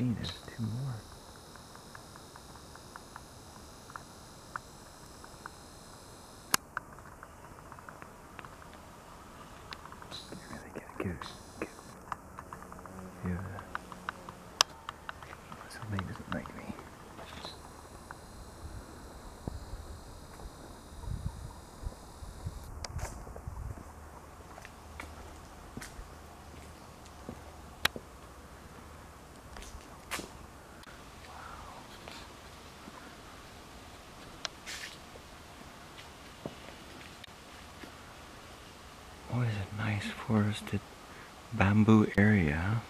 see, there's two more. You really get What is a nice forested bamboo area?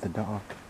The dock.